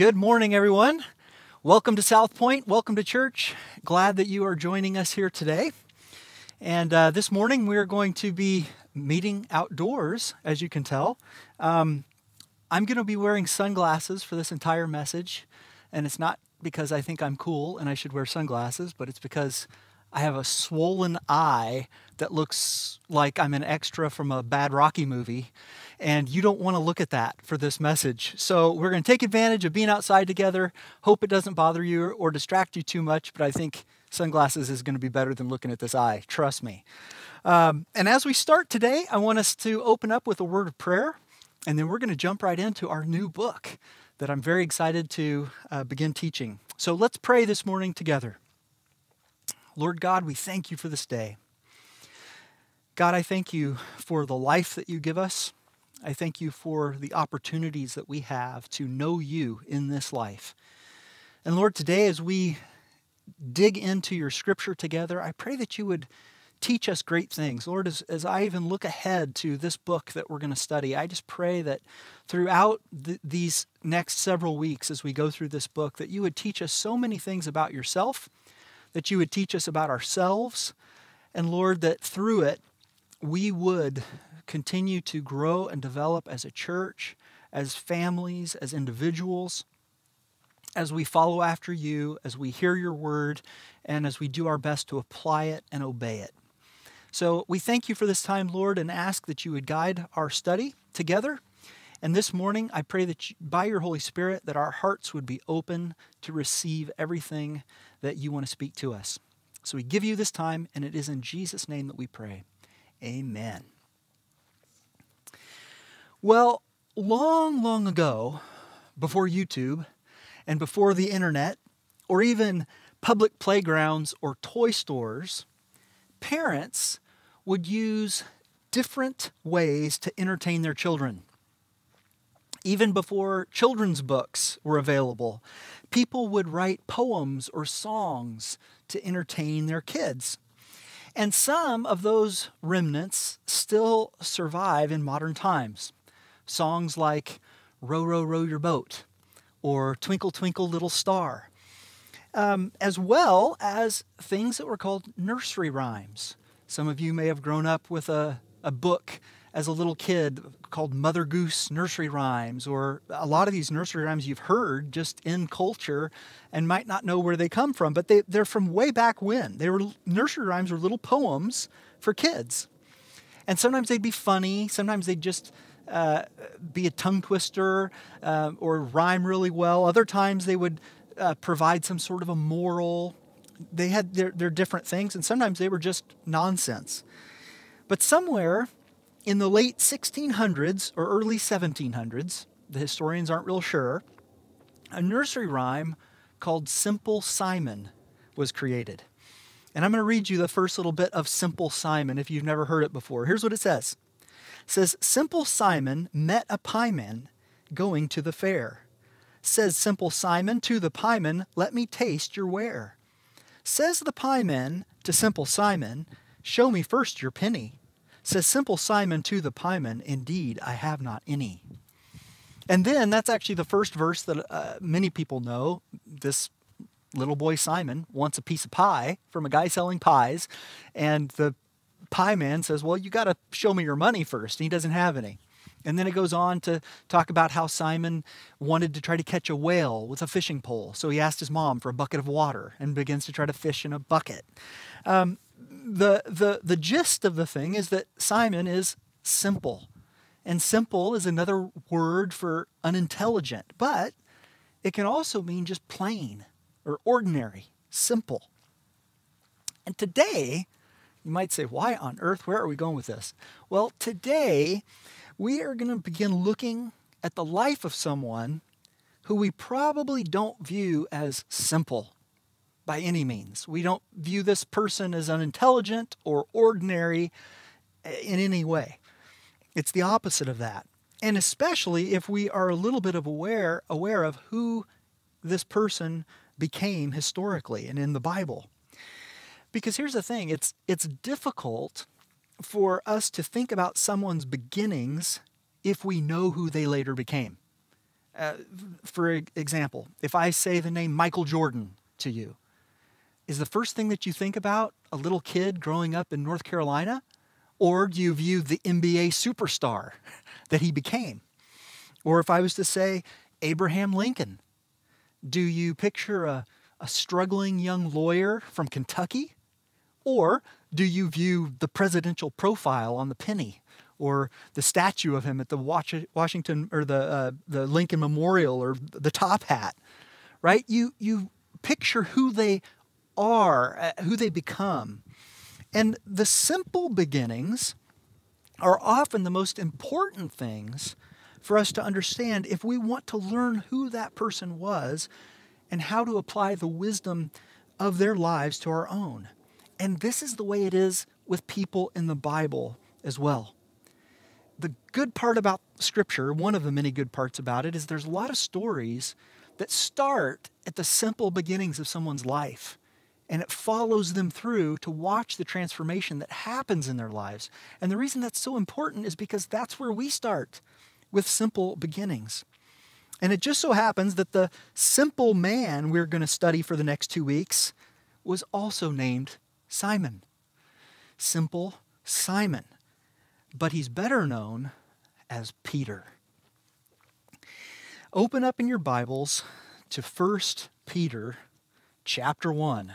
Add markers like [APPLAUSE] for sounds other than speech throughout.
Good morning, everyone. Welcome to South Point. Welcome to church. Glad that you are joining us here today. And uh, this morning we are going to be meeting outdoors, as you can tell. Um, I'm going to be wearing sunglasses for this entire message. And it's not because I think I'm cool and I should wear sunglasses, but it's because I have a swollen eye that looks like I'm an extra from a bad Rocky movie. And you don't want to look at that for this message. So we're going to take advantage of being outside together. Hope it doesn't bother you or distract you too much, but I think sunglasses is going to be better than looking at this eye. Trust me. Um, and as we start today, I want us to open up with a word of prayer, and then we're going to jump right into our new book that I'm very excited to uh, begin teaching. So let's pray this morning together. Lord God, we thank you for this day. God, I thank you for the life that you give us. I thank you for the opportunities that we have to know you in this life. And Lord, today as we dig into your scripture together, I pray that you would teach us great things. Lord, as, as I even look ahead to this book that we're going to study, I just pray that throughout the, these next several weeks as we go through this book, that you would teach us so many things about yourself, that you would teach us about ourselves, and Lord, that through it, we would continue to grow and develop as a church, as families, as individuals, as we follow after you, as we hear your word, and as we do our best to apply it and obey it. So we thank you for this time, Lord, and ask that you would guide our study together. And this morning, I pray that you, by your Holy Spirit, that our hearts would be open to receive everything that you want to speak to us. So we give you this time, and it is in Jesus' name that we pray. Amen. Well, long, long ago, before YouTube and before the internet, or even public playgrounds or toy stores, parents would use different ways to entertain their children. Even before children's books were available, people would write poems or songs to entertain their kids. And some of those remnants still survive in modern times. Songs like Row, Row, Row Your Boat or Twinkle, Twinkle, Little Star, um, as well as things that were called nursery rhymes. Some of you may have grown up with a, a book as a little kid called Mother Goose Nursery Rhymes, or a lot of these nursery rhymes you've heard just in culture and might not know where they come from, but they, they're from way back when. They were nursery rhymes were little poems for kids. And sometimes they'd be funny, sometimes they'd just uh, be a tongue twister uh, or rhyme really well. Other times they would uh, provide some sort of a moral. They had their, their different things, and sometimes they were just nonsense. But somewhere in the late 1600s or early 1700s, the historians aren't real sure, a nursery rhyme called Simple Simon was created. And I'm going to read you the first little bit of Simple Simon if you've never heard it before. Here's what it says. It says, Simple Simon met a pieman going to the fair. Says Simple Simon to the pieman, Let me taste your ware. Says the pieman to Simple Simon, Show me first your penny. Says Simple Simon to the pieman, Indeed, I have not any. And then that's actually the first verse that uh, many people know. This little boy Simon wants a piece of pie from a guy selling pies, and the pie man says, Well, you got to show me your money first. And he doesn't have any. And then it goes on to talk about how Simon wanted to try to catch a whale with a fishing pole. So he asked his mom for a bucket of water and begins to try to fish in a bucket. Um, the, the, the gist of the thing is that Simon is simple. And simple is another word for unintelligent, but it can also mean just plain or ordinary, simple. And today, you might say, why on earth? Where are we going with this? Well, today we are going to begin looking at the life of someone who we probably don't view as simple by any means. We don't view this person as unintelligent or ordinary in any way. It's the opposite of that. And especially if we are a little bit of aware aware of who this person became historically and in the Bible. Because here's the thing, it's it's difficult for us to think about someone's beginnings if we know who they later became. Uh, for example, if I say the name Michael Jordan to you, is the first thing that you think about a little kid growing up in North Carolina? Or do you view the NBA superstar [LAUGHS] that he became? Or if I was to say Abraham Lincoln, do you picture a, a struggling young lawyer from Kentucky? Or do you view the presidential profile on the penny or the statue of him at the Washington or the, uh, the Lincoln Memorial or the top hat? Right? You, you picture who they are, uh, who they become. And the simple beginnings are often the most important things for us to understand if we want to learn who that person was and how to apply the wisdom of their lives to our own. And this is the way it is with people in the Bible as well. The good part about Scripture, one of the many good parts about it, is there's a lot of stories that start at the simple beginnings of someone's life and it follows them through to watch the transformation that happens in their lives. And the reason that's so important is because that's where we start with simple beginnings. And it just so happens that the simple man we're going to study for the next two weeks was also named Simon. Simple Simon. But he's better known as Peter. Open up in your Bibles to 1 Peter chapter 1.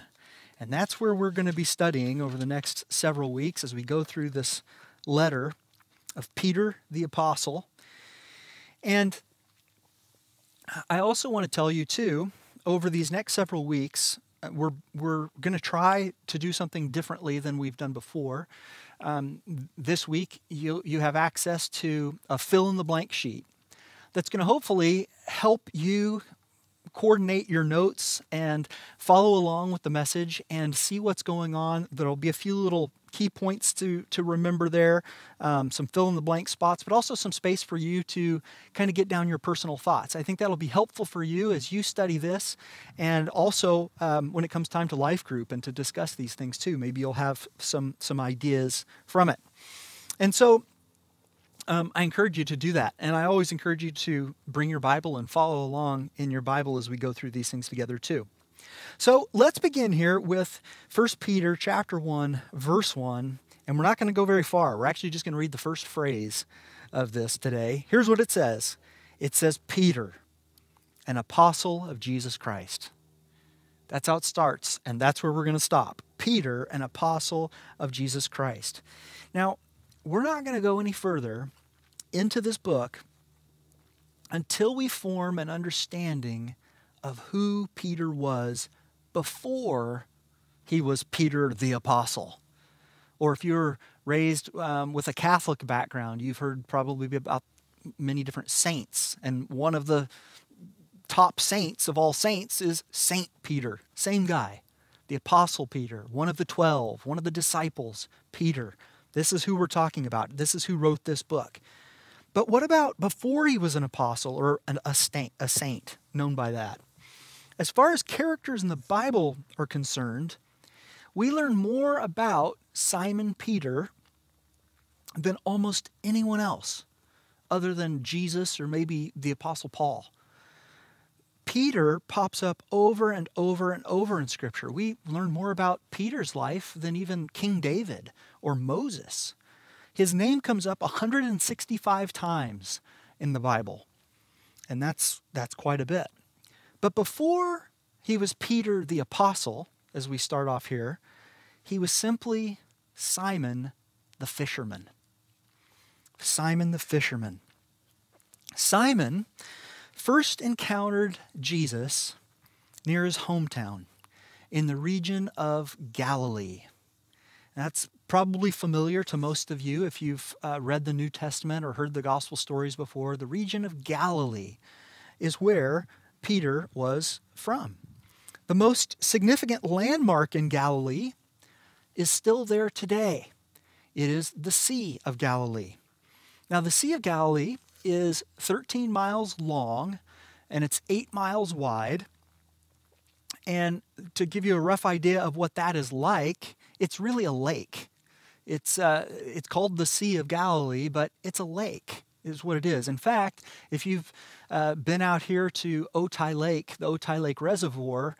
And that's where we're going to be studying over the next several weeks as we go through this letter of Peter the Apostle. And I also want to tell you, too, over these next several weeks, uh, we're, we're going to try to do something differently than we've done before. Um, this week, you, you have access to a fill in the blank sheet that's going to hopefully help you coordinate your notes and follow along with the message and see what's going on. There'll be a few little key points to, to remember there, um, some fill in the blank spots, but also some space for you to kind of get down your personal thoughts. I think that'll be helpful for you as you study this and also um, when it comes time to life group and to discuss these things too. Maybe you'll have some, some ideas from it. And so um, I encourage you to do that. And I always encourage you to bring your Bible and follow along in your Bible as we go through these things together too. So let's begin here with 1 Peter chapter 1, verse 1. And we're not going to go very far. We're actually just going to read the first phrase of this today. Here's what it says it says, Peter, an apostle of Jesus Christ. That's how it starts, and that's where we're going to stop. Peter, an apostle of Jesus Christ. Now, we're not going to go any further into this book until we form an understanding of who Peter was before he was Peter the Apostle. Or if you're raised um, with a Catholic background, you've heard probably about many different saints. And one of the top saints of all saints is Saint Peter, same guy, the Apostle Peter, one of the twelve, one of the disciples, Peter. This is who we're talking about. This is who wrote this book. But what about before he was an apostle or an, a, saint, a saint known by that? As far as characters in the Bible are concerned, we learn more about Simon Peter than almost anyone else, other than Jesus or maybe the Apostle Paul. Peter pops up over and over and over in Scripture. We learn more about Peter's life than even King David or Moses. His name comes up 165 times in the Bible, and that's, that's quite a bit. But before he was Peter the Apostle, as we start off here, he was simply Simon the fisherman. Simon the fisherman. Simon first encountered Jesus near his hometown in the region of Galilee. That's probably familiar to most of you if you've uh, read the New Testament or heard the gospel stories before. The region of Galilee is where Peter was from. The most significant landmark in Galilee is still there today. It is the Sea of Galilee. Now, the Sea of Galilee is 13 miles long and it's 8 miles wide. And to give you a rough idea of what that is like, it's really a lake. It's, uh, it's called the Sea of Galilee, but it's a lake. is what it is. In fact, if you've uh, been out here to Otay Lake, the Otay Lake Reservoir,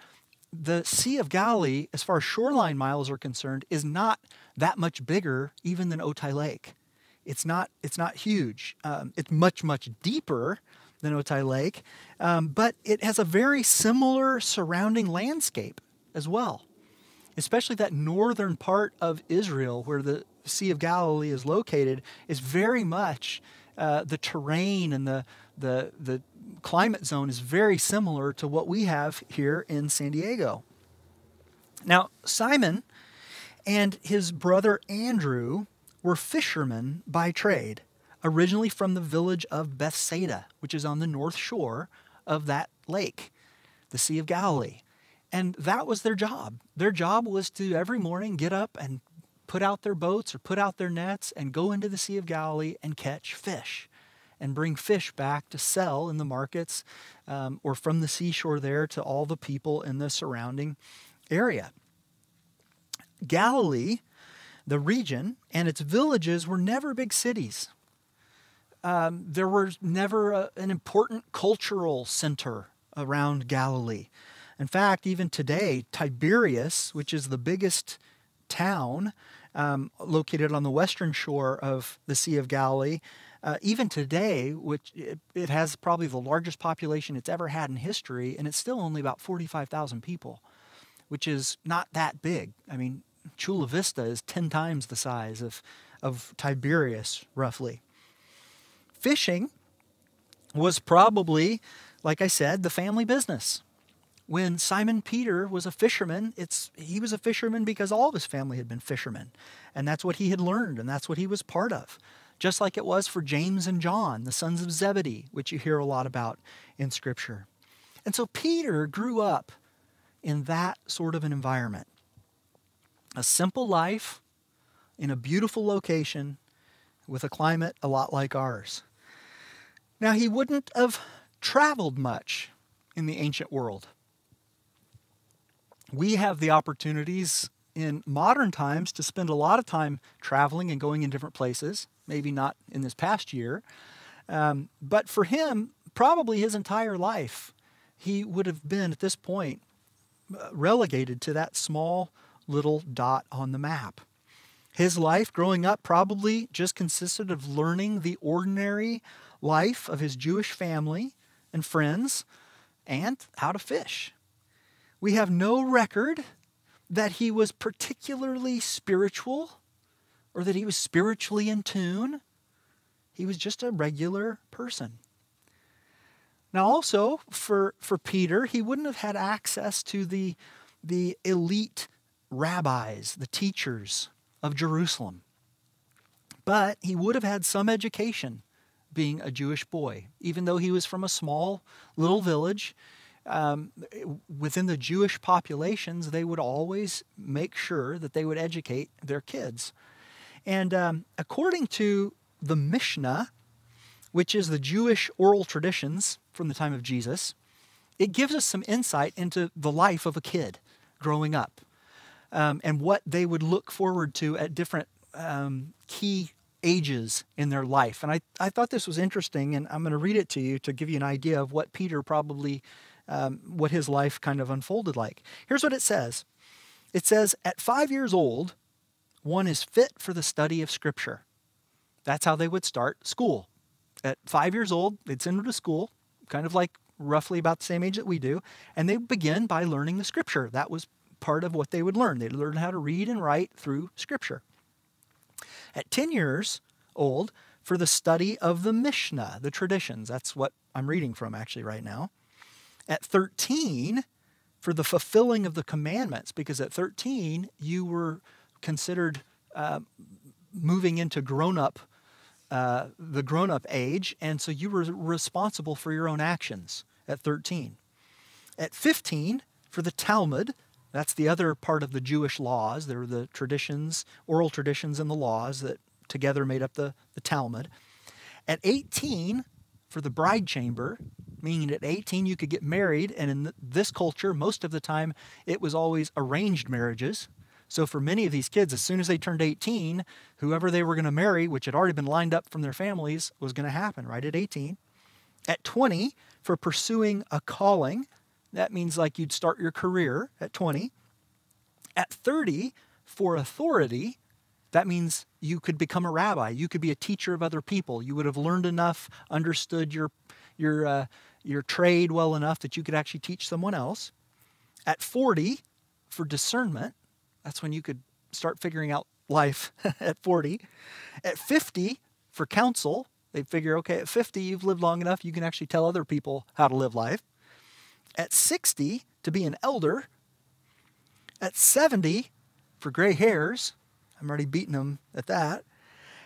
the Sea of Galilee, as far as shoreline miles are concerned, is not that much bigger even than Otay Lake. It's not, it's not huge. Um, it's much, much deeper than Otay Lake, um, but it has a very similar surrounding landscape as well, especially that northern part of Israel where the Sea of Galilee is located is very much uh, the terrain and the, the, the climate zone is very similar to what we have here in San Diego. Now, Simon and his brother Andrew were fishermen by trade, originally from the village of Bethsaida, which is on the north shore of that lake, the Sea of Galilee. And that was their job. Their job was to every morning get up and put out their boats or put out their nets and go into the Sea of Galilee and catch fish and bring fish back to sell in the markets um, or from the seashore there to all the people in the surrounding area. Galilee, the region, and its villages were never big cities. Um, there was never a, an important cultural center around Galilee. In fact, even today, Tiberias, which is the biggest town um, located on the western shore of the Sea of Galilee, uh, even today, which it, it, has probably the largest population it's ever had in history, and it's still only about 45,000 people, which is not that big. I mean, Chula Vista is 10 times the size of, of Tiberias, roughly. Fishing was probably, like I said, the family business. When Simon Peter was a fisherman, it's he was a fisherman because all of his family had been fishermen, and that's what he had learned, and that's what he was part of just like it was for James and John, the sons of Zebedee, which you hear a lot about in Scripture. And so Peter grew up in that sort of an environment a simple life in a beautiful location with a climate a lot like ours. Now, he wouldn't have traveled much in the ancient world. We have the opportunities in modern times to spend a lot of time traveling and going in different places maybe not in this past year. Um, but for him, probably his entire life, he would have been at this point uh, relegated to that small little dot on the map. His life growing up probably just consisted of learning the ordinary life of his Jewish family and friends and how to fish. We have no record that he was particularly spiritual or that he was spiritually in tune. He was just a regular person. Now, also for, for Peter, he wouldn't have had access to the, the elite rabbis, the teachers of Jerusalem. But he would have had some education being a Jewish boy, even though he was from a small little village. Um, within the Jewish populations, they would always make sure that they would educate their kids. And um, according to the Mishnah, which is the Jewish oral traditions from the time of Jesus, it gives us some insight into the life of a kid growing up um, and what they would look forward to at different um, key ages in their life. And I, I thought this was interesting, and I'm going to read it to you to give you an idea of what Peter probably, um, what his life kind of unfolded like. Here's what it says It says, At five years old, one is fit for the study of Scripture. That's how they would start school. At five years old, they'd send them to school, kind of like roughly about the same age that we do, and they begin by learning the Scripture. That was part of what they would learn. They'd learn how to read and write through Scripture. At 10 years old, for the study of the Mishnah, the traditions. That's what I'm reading from actually right now. At 13, for the fulfilling of the commandments, because at 13, you were considered uh, moving into grown up, uh, the grown up age, and so you were responsible for your own actions at 13. At 15, for the Talmud, that's the other part of the Jewish laws. There were the traditions, oral traditions, and the laws that together made up the, the Talmud. At 18, for the bride chamber, meaning at 18 you could get married, and in this culture, most of the time it was always arranged marriages. So for many of these kids, as soon as they turned 18, whoever they were going to marry, which had already been lined up from their families, was going to happen right at 18. At 20, for pursuing a calling, that means like you'd start your career at 20. At 30, for authority, that means you could become a rabbi. You could be a teacher of other people. You would have learned enough, understood your, your, uh, your trade well enough that you could actually teach someone else. At 40, for discernment, that's when you could start figuring out life [LAUGHS] at 40. At 50, for counsel, they figure, okay, at 50, you've lived long enough, you can actually tell other people how to live life. At 60, to be an elder. At 70, for gray hairs. I'm already beating them at that.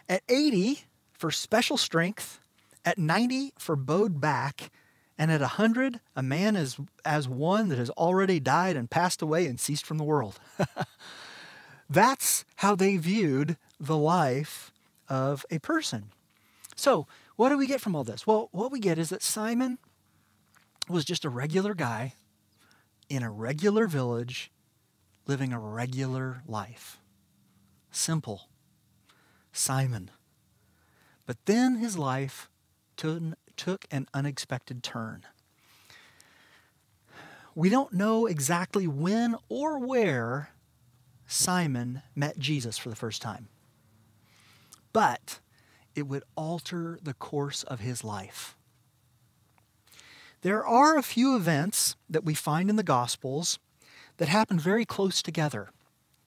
At 80, for special strength. At 90, for bowed back. And at 100, a man is as one that has already died and passed away and ceased from the world. [LAUGHS] That's how they viewed the life of a person. So, what do we get from all this? Well, what we get is that Simon was just a regular guy in a regular village living a regular life. Simple. Simon. But then his life took an unexpected turn. We don't know exactly when or where Simon met Jesus for the first time, but it would alter the course of his life. There are a few events that we find in the Gospels that happen very close together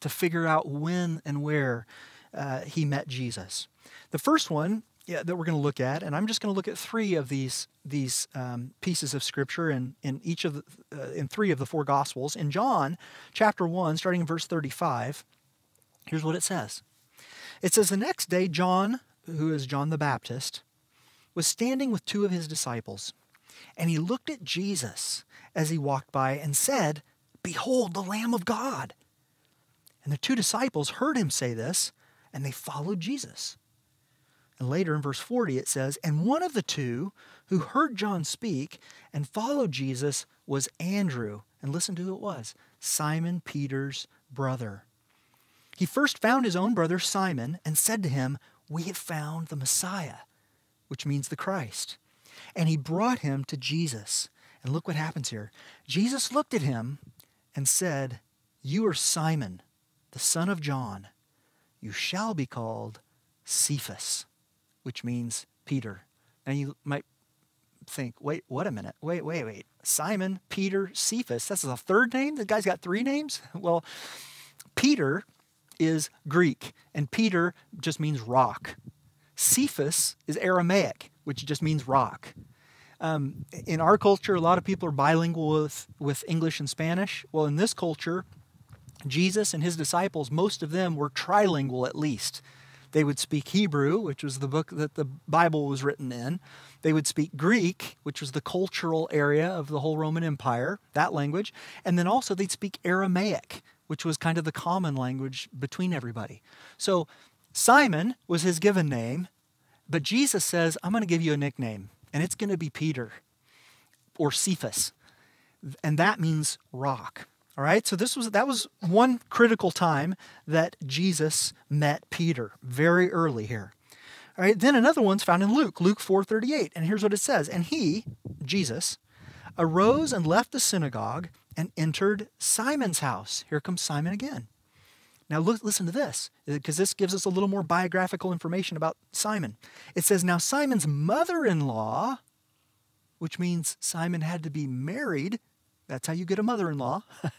to figure out when and where uh, he met Jesus. The first one yeah, that we're going to look at, and I'm just going to look at three of these these um, pieces of scripture in in each of the, uh, in three of the four gospels. In John chapter one, starting in verse 35, here's what it says. It says the next day, John, who is John the Baptist, was standing with two of his disciples, and he looked at Jesus as he walked by and said, "Behold, the Lamb of God." And the two disciples heard him say this, and they followed Jesus. And later in verse 40, it says, And one of the two who heard John speak and followed Jesus was Andrew. And listen to who it was Simon Peter's brother. He first found his own brother Simon and said to him, We have found the Messiah, which means the Christ. And he brought him to Jesus. And look what happens here. Jesus looked at him and said, You are Simon, the son of John. You shall be called Cephas which means Peter. And you might think, wait, what a minute. Wait, wait, wait. Simon, Peter, Cephas. That's a third name? The guy's got three names? [LAUGHS] Well, Peter is Greek, and Peter just means rock. Cephas is Aramaic, which just means rock. Um, in our culture, a lot of people are bilingual with, with English and Spanish. Well, in this culture, Jesus and his disciples, most of them were trilingual at least. They would speak Hebrew, which was the book that the Bible was written in. They would speak Greek, which was the cultural area of the whole Roman Empire, that language. And then also they'd speak Aramaic, which was kind of the common language between everybody. So Simon was his given name, but Jesus says, I'm going to give you a nickname, and it's going to be Peter or Cephas. And that means rock. All right, so this was that was one critical time that Jesus met Peter very early here. All right, then another one's found in Luke, Luke 4:38, and here's what it says: "And he, Jesus, arose and left the synagogue and entered Simon's house." Here comes Simon again. Now look, listen to this, uh, because this gives us a little more biographical information about Simon. It says, "Now Simon's mother-in-law, which means Simon had to be married that's how you get a mother in law. [LAUGHS]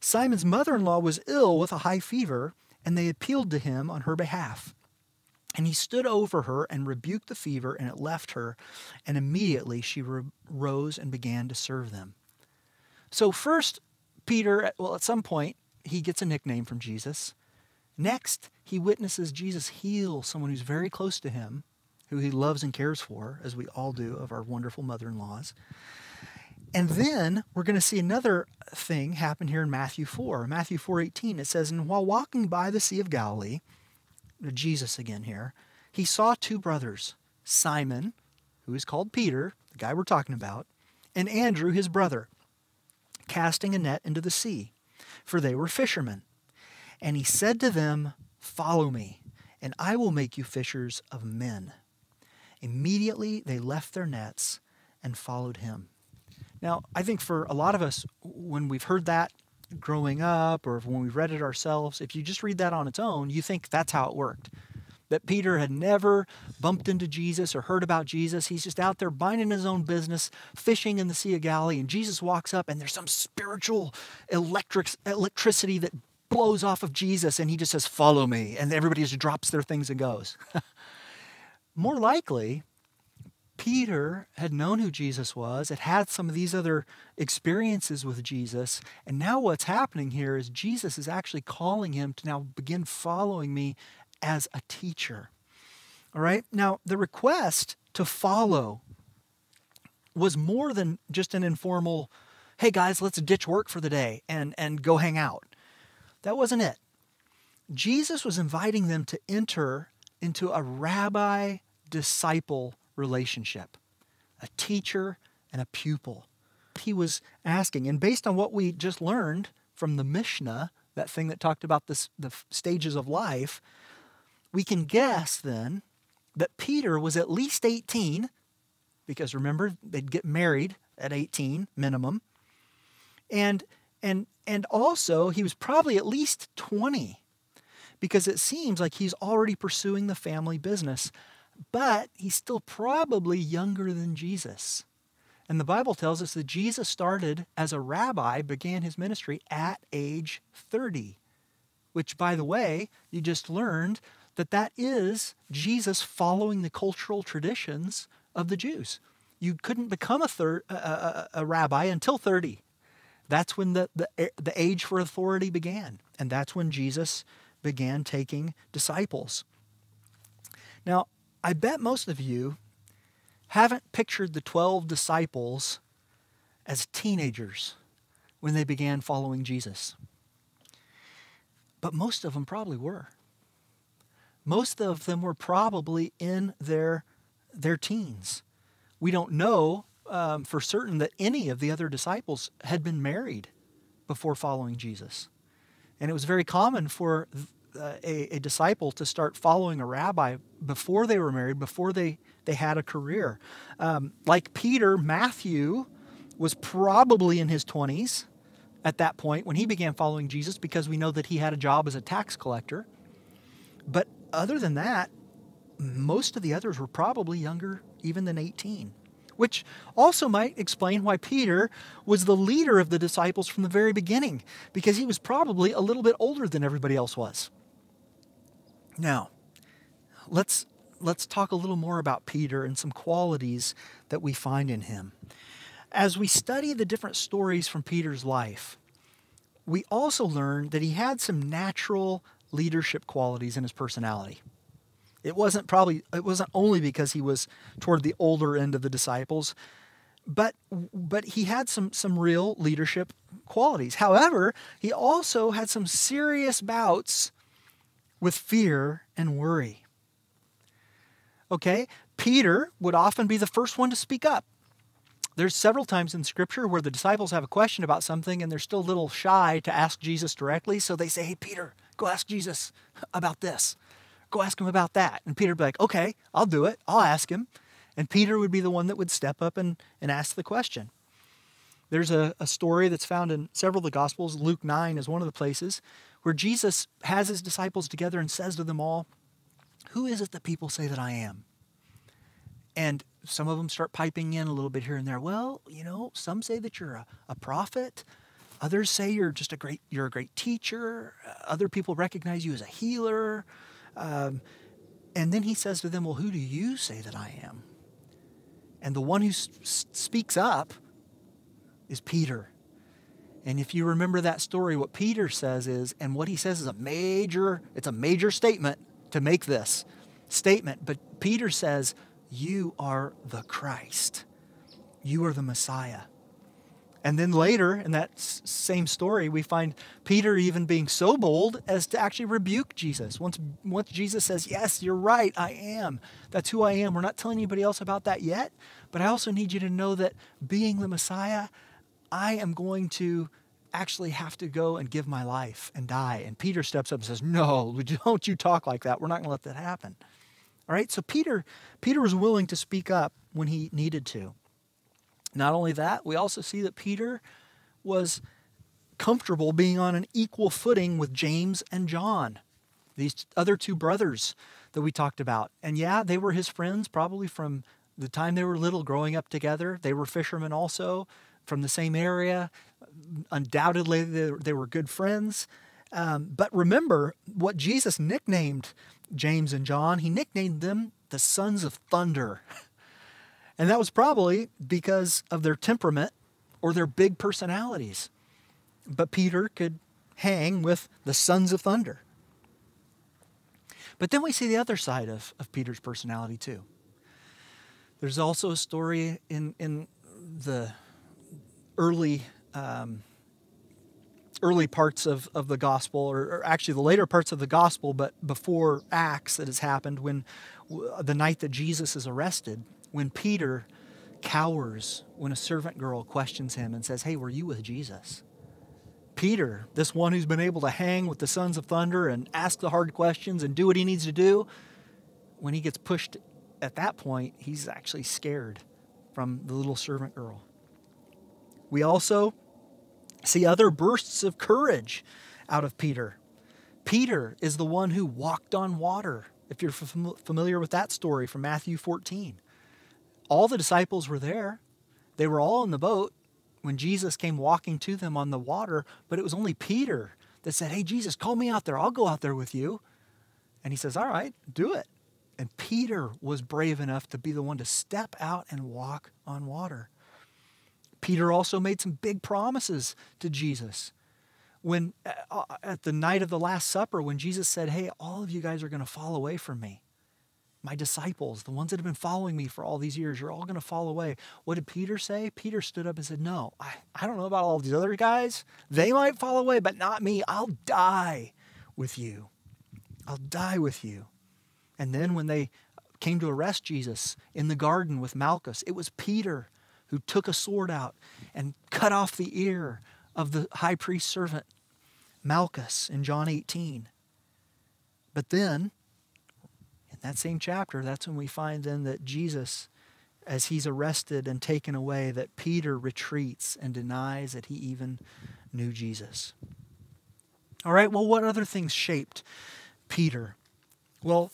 Simon's mother in law was ill with a high fever, and they appealed to him on her behalf. And he stood over her and rebuked the fever, and it left her. And immediately she rose and began to serve them. So, first, Peter, well, at some point, he gets a nickname from Jesus. Next, he witnesses Jesus heal someone who's very close to him, who he loves and cares for, as we all do of our wonderful mother in laws. And then we're going to see another thing happen here in Matthew 4. Matthew 4:18 it says, "And while walking by the Sea of Galilee, Jesus again here, he saw two brothers, Simon, who is called Peter, the guy we're talking about, and Andrew his brother, casting a net into the sea, for they were fishermen. And he said to them, Follow me, and I will make you fishers of men. Immediately they left their nets and followed him. Now, I think for a lot of us, when we've heard that growing up or when we've read it ourselves, if you just read that on its own, you think that's how it worked. That Peter had never bumped into Jesus or heard about Jesus. He's just out there minding his own business, fishing in the Sea of Galilee, and Jesus walks up, and there's some spiritual electric, electricity that blows off of Jesus, and he just says, Follow me. And everybody just drops their things and goes. [LAUGHS] More likely, Peter had known who Jesus was, had had some of these other experiences with Jesus, and now what's happening here is Jesus is actually calling him to now begin following me as a teacher. All right? Now, the request to follow was more than just an informal, hey guys, let's ditch work for the day and, and go hang out. That wasn't it. Jesus was inviting them to enter into a rabbi disciple relationship, a teacher and a pupil. He was asking, and based on what we just learned from the Mishnah, that thing that talked about this, the stages of life, we can guess then that Peter was at least 18, because remember, they'd get married at 18 minimum. And, and, and also, he was probably at least 20, because it seems like he's already pursuing the family business but he's still probably younger than Jesus. And the Bible tells us that Jesus started as a rabbi, began his ministry at age 30, which, by the way, you just learned that that is Jesus following the cultural traditions of the Jews. You couldn't become a, thir- a, a, a rabbi until 30. That's when the, the, the age for authority began. And that's when Jesus began taking disciples. Now, I bet most of you haven't pictured the 12 disciples as teenagers when they began following Jesus. But most of them probably were. Most of them were probably in their, their teens. We don't know um, for certain that any of the other disciples had been married before following Jesus. And it was very common for uh, a, a, disciple to start following a rabbi before they were married, before they, they had a career. Um, like Peter, Matthew was probably in his 20s at that point when he began following Jesus because we know that he had a job as a tax collector. But other than that, most of the others were probably younger even than 18 which also might explain why Peter was the leader of the disciples from the very beginning, because he was probably a little bit older than everybody else was. Now, let's let's talk a little more about Peter and some qualities that we find in him. As we study the different stories from Peter's life, we also learn that he had some natural leadership qualities in his personality. It wasn't probably it wasn't only because he was toward the older end of the disciples, but but he had some some real leadership qualities. However, he also had some serious bouts with fear and worry. Okay? Peter would often be the first one to speak up. There's several times in scripture where the disciples have a question about something and they're still a little shy to ask Jesus directly, so they say, "Hey Peter, go ask Jesus about this. Go ask him about that." And Peter would be like, "Okay, I'll do it. I'll ask him." And Peter would be the one that would step up and, and ask the question. There's a, a story that's found in several of the Gospels. Luke 9 is one of the places where Jesus has his disciples together and says to them all, Who is it that people say that I am? And some of them start piping in a little bit here and there. Well, you know, some say that you're a, a prophet. Others say you're just a great you're a great teacher. Other people recognize you as a healer. Um, and then he says to them, Well, who do you say that I am? And the one who s- speaks up is Peter. And if you remember that story, what Peter says is, and what he says is a major, it's a major statement to make this statement. But Peter says, You are the Christ. You are the Messiah. And then later in that same story, we find Peter even being so bold as to actually rebuke Jesus. Once, once Jesus says, Yes, you're right, I am. That's who I am. We're not telling anybody else about that yet, but I also need you to know that being the Messiah, I am going to actually have to go and give my life and die. And Peter steps up and says, No, [LAUGHS] don't you talk like that. We're not going to let that happen. All right, so Peter, Peter was willing to speak up when he needed to. Not only that, we also see that Peter was comfortable being on an equal footing with James and John, these other two brothers that we talked about. And yeah, they were his friends probably from the time they were little growing up together. They were fishermen also from the same area. Undoubtedly, they, were good friends. Um, but remember what Jesus nicknamed James and John? He nicknamed them the sons of thunder. [LAUGHS] And that was probably because of their temperament or their big personalities. But Peter could hang with the sons of thunder. But then we see the other side of, of Peter's personality too. There's also a story in, in the early um, early parts of, of the gospel, or, or, actually the later parts of the gospel, but before Acts that has happened, when the night that Jesus is arrested, when Peter cowers when a servant girl questions him and says, Hey, were you with Jesus? Peter, this one who's been able to hang with the sons of thunder and ask the hard questions and do what he needs to do, when he gets pushed at that point, he's actually scared from the little servant girl. We also see other bursts of courage out of Peter. Peter is the one who walked on water, if you're familiar with that story from Matthew 14. All the disciples were there, they were all in the boat when Jesus came walking to them on the water, but it was only Peter that said, Hey, Jesus, call me out there. I'll go out there with you. And he says, All right, do it. And Peter was brave enough to be the one to step out and walk on water. Peter also made some big promises to Jesus. When uh, at the night of the Last Supper, when Jesus said, Hey, all of you guys are going to fall away from me. My disciples, the ones that have been following me for all these years, you're all going to fall away. What did Peter say? Peter stood up and said, No, I, I don't know about all these other guys. They might fall away, but not me. I'll die with you. I'll die with you. And then when they came to arrest Jesus in the garden with Malchus, it was Peter who took a sword out and cut off the ear of the high priest's servant, Malchus, in John 18. But then, that same chapter, that's when we find then that Jesus, as he's arrested and taken away, that Peter retreats and denies that he even knew Jesus. All right, well, what other things shaped Peter? Well,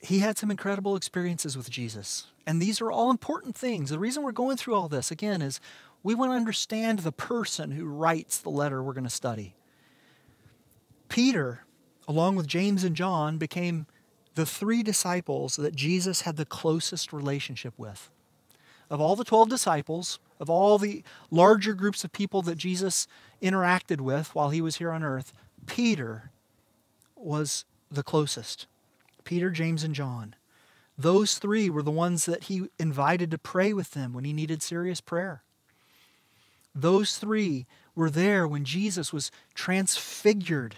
he had some incredible experiences with Jesus. And these are all important things. The reason we're going through all this, again, is we want to understand the person who writes the letter we're going to study. Peter, along with James and John, became the three disciples that Jesus had the closest relationship with. Of all the 12 disciples, of all the larger groups of people that Jesus interacted with while he was here on earth, Peter was the closest. Peter, James, and John. Those three were the ones that he invited to pray with them when he needed serious prayer. Those three were there when Jesus was transfigured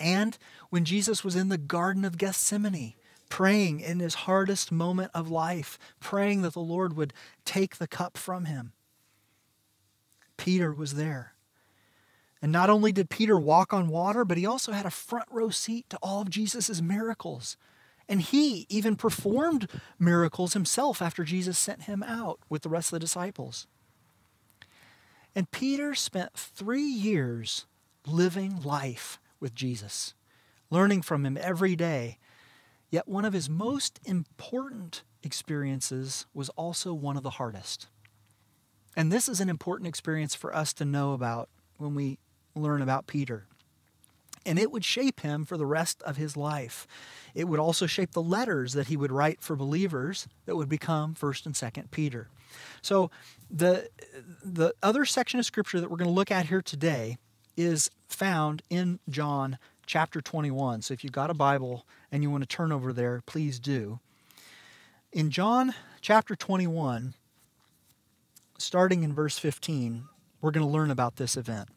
and when Jesus was in the Garden of Gethsemane, praying in his hardest moment of life, praying that the Lord would take the cup from him. Peter was there. And not only did Peter walk on water, but he also had a front row seat to all of Jesus' miracles. And he even performed miracles himself after Jesus sent him out with the rest of the disciples. And Peter spent three years living life with Jesus, learning from him every day. Yet one of his most important experiences was also one of the hardest. And this is an important experience for us to know about when we learn about Peter and it would shape him for the rest of his life. It would also shape the letters that he would write for believers that would become 1st and 2nd Peter. So the the other section of scripture that we're going to look at here today is found in John chapter 21. So if you've got a Bible and you want to turn over there, please do. In John chapter 21, starting in verse 15, we're going to learn about this event.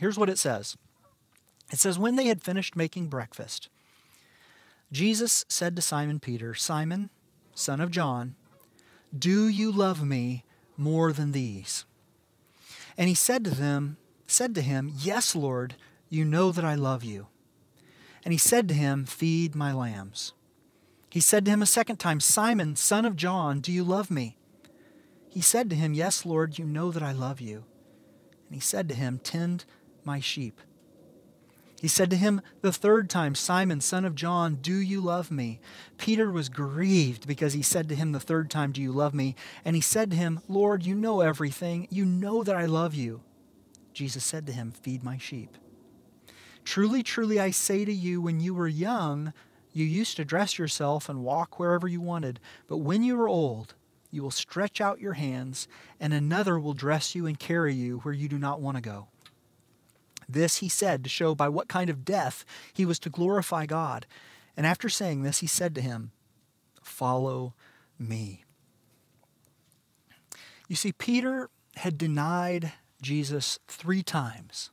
Here's what it says. It says, When they had finished making breakfast, Jesus said to Simon Peter, Simon, son of John, do you love me more than these? And he said to them, said to him, Yes, Lord, you know that I love you. And he said to him, Feed my lambs. He said to him a second time, Simon, son of John, do you love me? He said to him, Yes, Lord, you know that I love you. And he said to him, Tend my sheep. He said to him the third time, Simon, son of John, do you love me? Peter was grieved because he said to him the third time, Do you love me? And he said to him, Lord, you know everything. You know that I love you. Jesus said to him, Feed my sheep. Truly, truly, I say to you, when you were young, you used to dress yourself and walk wherever you wanted. But when you are old, you will stretch out your hands, and another will dress you and carry you where you do not want to go. This he said to show by what kind of death he was to glorify God. And after saying this, he said to him, Follow me. You see, Peter had denied Jesus three times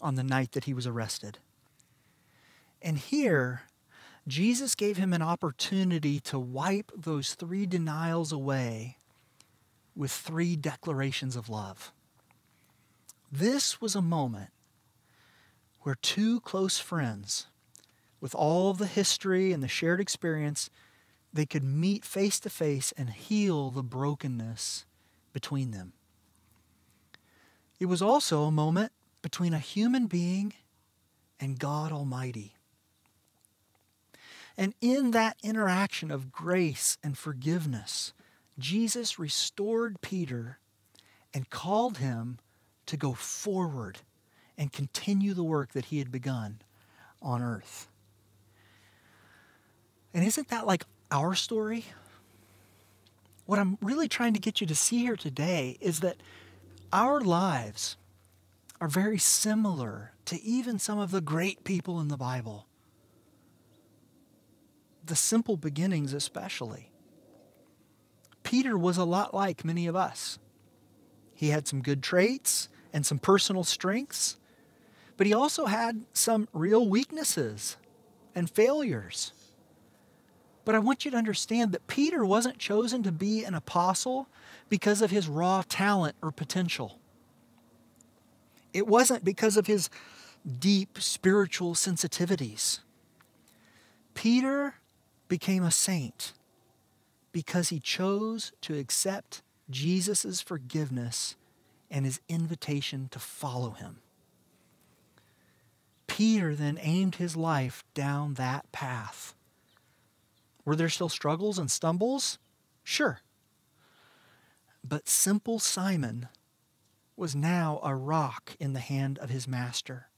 on the night that he was arrested. And here, Jesus gave him an opportunity to wipe those three denials away with three declarations of love. This was a moment where two close friends, with all the history and the shared experience, they could meet face to face and heal the brokenness between them. It was also a moment between a human being and God Almighty. And in that interaction of grace and forgiveness, Jesus restored Peter and called him to go forward and continue the work that he had begun on earth. And isn't that like our story? What I'm really trying to get you to see here today is that our lives are very similar to even some of the great people in the Bible. The simple beginnings, especially. Peter was a lot like many of us. He had some good traits, and some personal strengths, but he also had some real weaknesses and failures. But I want you to understand that Peter wasn't chosen to be an apostle because of his raw talent or potential. It wasn't because of his deep spiritual sensitivities. Peter became a saint because he chose to accept Jesus' forgiveness and his invitation to follow him. Peter then aimed his life down that path. Were there still struggles and stumbles? Sure. But simple Simon was now a rock in the hand of his master.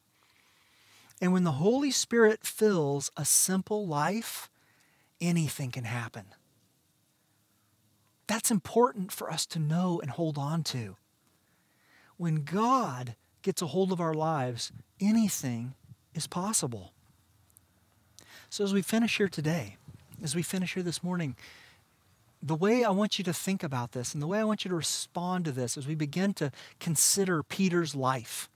And when the Holy Spirit fills a simple life, anything can happen. That's important for us to know and hold on to when God gets a hold of our lives, anything is possible. So, as we finish here today, as we finish here this morning, the way I want you to think about this and the way I want you to respond to this as we begin to consider Peter's life.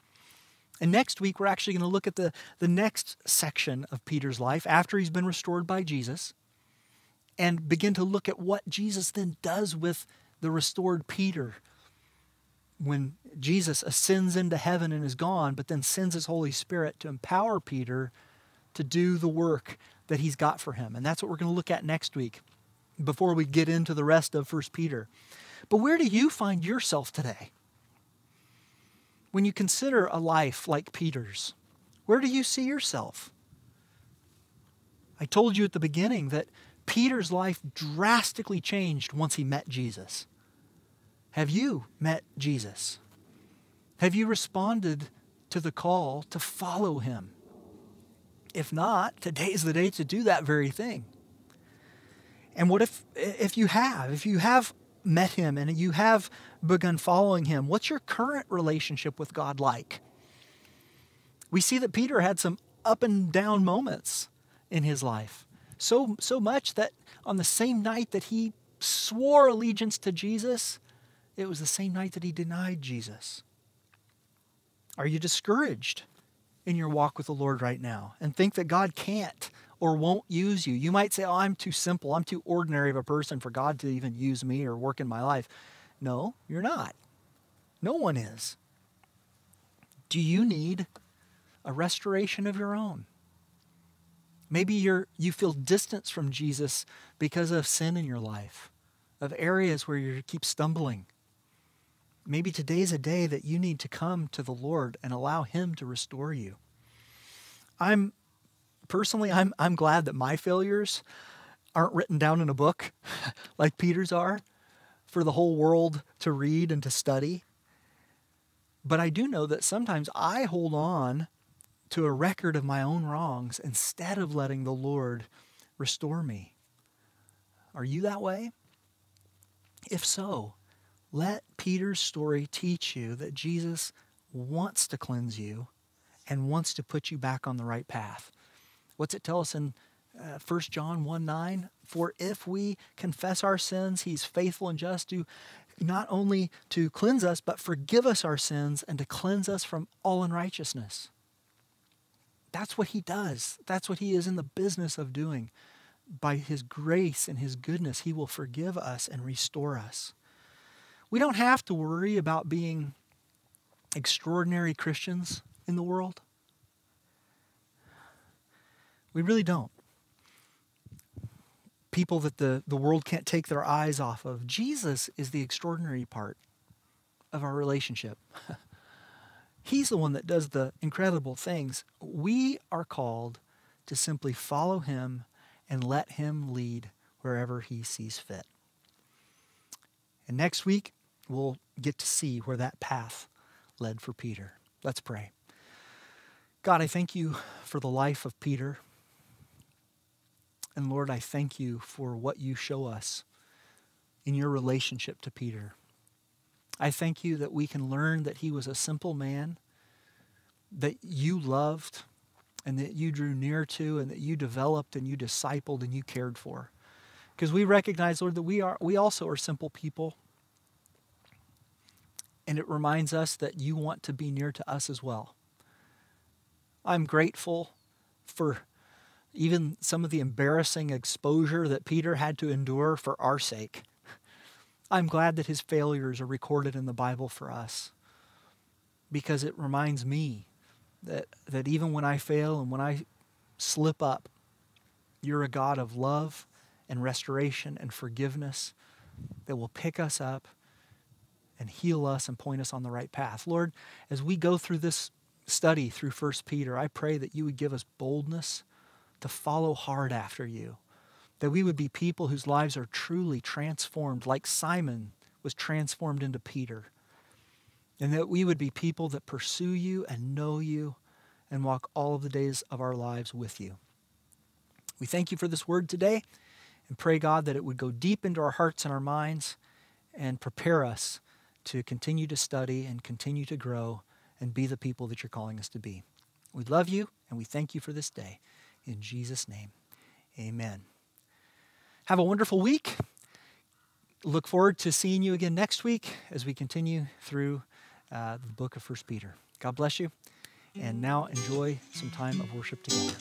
And next week, we're actually going to look at the, the next section of Peter's life after he's been restored by Jesus and begin to look at what Jesus then does with the restored Peter when Jesus ascends into heaven and is gone, but then sends his Holy Spirit to empower Peter to do the work that he's got for him. And that's what we're going to look at next week before we get into the rest of 1 Peter. But where do you find yourself today? When you consider a life like Peter's, where do you see yourself? I told you at the beginning that Peter's life drastically changed once he met Jesus. Have you met Jesus? Have you responded to the call to follow him? If not, today's the day to do that very thing. And what if if you have, if you have met him and you have begun following him, what's your current relationship with God like? We see that Peter had some up and down moments in his life. So so much that on the same night that he swore allegiance to Jesus, it was the same night that he denied Jesus. Are you discouraged in your walk with the Lord right now and think that God can't or won't use you? You might say, Oh, I'm too simple. I'm too ordinary of a person for God to even use me or work in my life. No, you're not. No one is. Do you need a restoration of your own? Maybe you're, you feel distance from Jesus because of sin in your life, of areas where you keep stumbling. Maybe today's a day that you need to come to the Lord and allow Him to restore you. I'm personally, I'm, I'm glad that my failures aren't written down in a book [LAUGHS] like Peter's are for the whole world to read and to study. But I do know that sometimes I hold on to a record of my own wrongs instead of letting the Lord restore me. Are you that way? If so, let Peter's story teach you that Jesus wants to cleanse you and wants to put you back on the right path. What's it tell us in uh, 1 John 1 9? For if we confess our sins, he's faithful and just to not only to cleanse us, but forgive us our sins and to cleanse us from all unrighteousness. That's what he does. That's what he is in the business of doing. By his grace and his goodness, he will forgive us and restore us. We don't have to worry about being extraordinary Christians in the world. We really don't people that the, the world can't take their eyes off of. Jesus is the extraordinary part of our relationship. [LAUGHS] He's the one that does the incredible things. We are called to simply follow him and let him lead wherever he sees fit. And next week, we'll get to see where that path led for Peter. Let's pray. God, I thank you for the life of Peter. And Lord, I thank you for what you show us in your relationship to Peter. I thank you that we can learn that he was a simple man, that you loved, and that you drew near to, and that you developed, and you discipled, and you cared for. Because we recognize, Lord, that we are we also are simple people. And it reminds us that you want to be near to us as well. I'm grateful for even some of the embarrassing exposure that Peter had to endure for our sake. I'm glad that his failures are recorded in the Bible for us because it reminds me that, that even when I fail and when I slip up, you're a God of love and restoration and forgiveness that will pick us up and heal us and point us on the right path. Lord, as we go through this study through 1 Peter, I pray that you would give us boldness to follow hard after you. That we would be people whose lives are truly transformed, like Simon was transformed into Peter. And that we would be people that pursue you and know you and walk all of the days of our lives with you. We thank you for this word today and pray, God, that it would go deep into our hearts and our minds and prepare us to continue to study and continue to grow and be the people that you're calling us to be. We love you and we thank you for this day. In Jesus' name, amen. Have a wonderful week. Look forward to seeing you again next week as we continue through uh, the book of First Peter. God bless you. And now enjoy some time of worship together.